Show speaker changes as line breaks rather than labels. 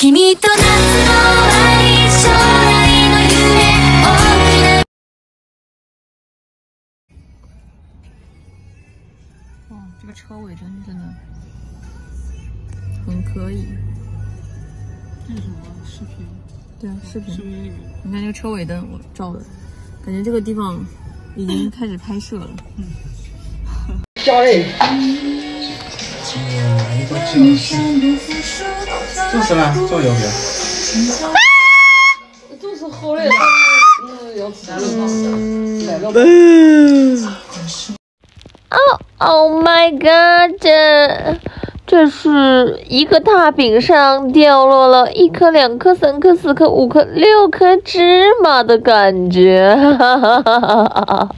君と夏の終わり将来の夢大きな
哇，这个车尾灯真的很可以。
这是什么视频？
对啊，视频
视。频里面。
你看这个车尾灯，我照的，感觉这个地方已经开始拍摄了。
就是啦，做右边。
就是后来的，嗯，要吃来了。
Oh my god！这这是一个大饼上掉落了一颗、两颗、三颗、四颗、五颗、六颗芝麻的感觉，哈哈哈哈哈哈！